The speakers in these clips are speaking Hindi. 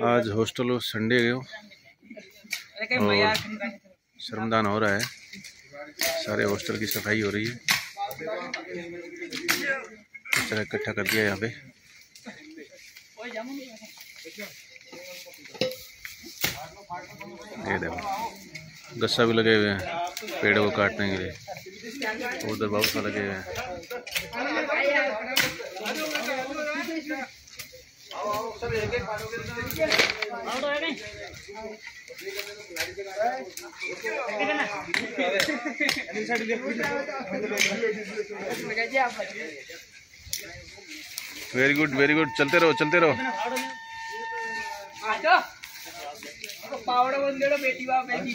आज हॉस्टल संडे गए और श्रमदान हो रहा है। सारे हॉस्टल की सफ़ाई हो रही है। इस तरह इकट्ठा कर दिया यहाँ पे। ये देखो गस्सा भी लगे हुए हैं पेड़ों को काटने के लिए। उधर बहुत सा लगे हुए हैं। Very good very good. चलते रहो चलते रहो। पावड़ा बंदेड़ो बेटी बाप बेटी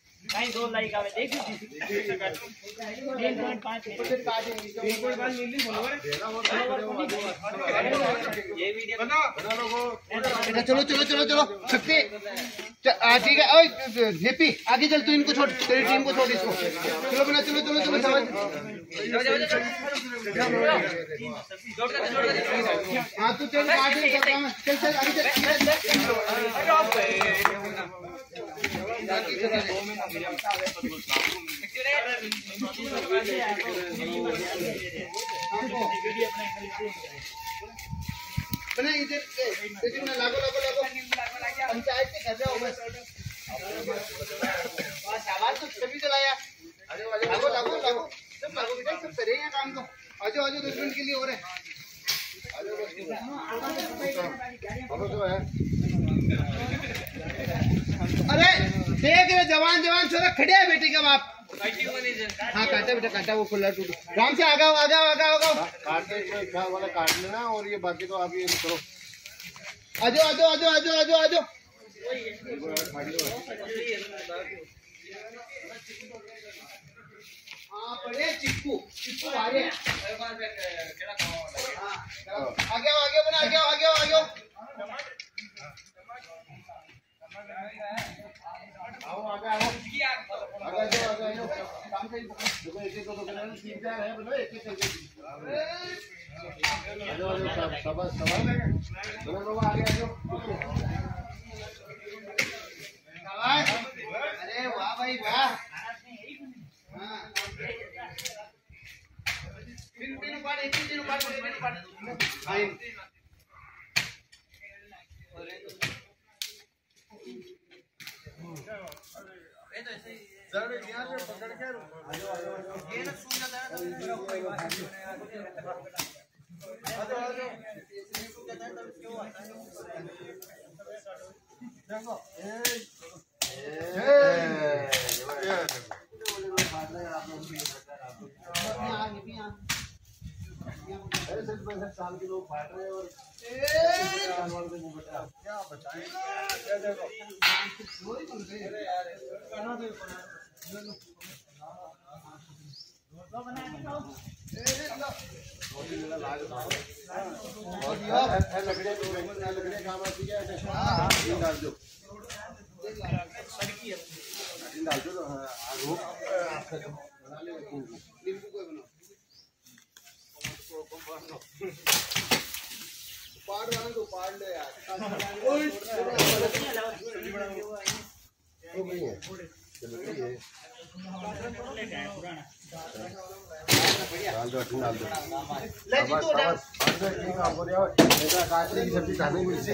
कहीं दो लाइक आवे देखी पॉइंट पाँच बेटा चलो चलो चलो चलो। शक्ति ठीक है ओए जेपी आगे चल तू इनको छोड़ तेरी टीम को छोड़ इसको। चलो बेटा चलो चलो चलो समझ। हाँ तू चल चल। चल चल आगे चल। इधर इधर में लागो लागो लागो। पंचायत से कर बस। आवाज़ तो चलाया। लागो लागो सब लागो बेटा, सब हैं काम तो। आजो आजो दस मिनट के लिए हो रहे अरे देख रहे जवान जवान छोरा खड़े है बेटे का बाप हाँ काटा बेटा काटा वो खुला टूट राम से आगा आगा आगा आगा काटने वाला काट लेना और ये बाकी तो आप ये करो आजो आजो आजो आजो आजो आजो हाँ पड़े चिक्कू चिक्कू हैं हाँ, आगे आओ आगे बना आगे आगे आगे आओ आगे आओ आगे जाओ आगे जाओ काम कहीं देखो एक एक तो करना तीन चार है बोलो एक एक करके। आ जाओ सब सब सब बोलो लोग आगे आ जाओ अरे वाह भाई वाह। तीन तीन उपाड़ एक तीन उपाड़ तीन उपाड़ हाँ इन- अरे सिर्फ़ पैंसठ साल के लोग फाट रहे हैं और जानवर के मुँह बेटा क्या बताएँ लकड़ियाँ लकड़ियाँ काम आती है इन डाल दो इन डाल दो हाँ वो बना ले नींबू को बनाओ पाड़ रहा तो पाड़ ले यार वो नहीं है चलो ठीक है डाल दो अठन डाल दो काटने की सब्ज़ी खाने मिल से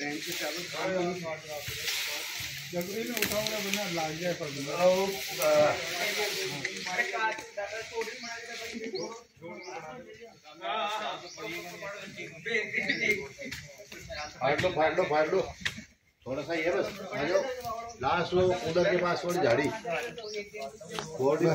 है लाइक है सब्ज़ी खाने की आप लोगों खालिया बना फाड़ लो फाड़ लो फाड़ लो। थोड़ा सा ये बस आ जाओ। लास्ट वो कूलर के पास थोड़ी झाड़ी। बॉडी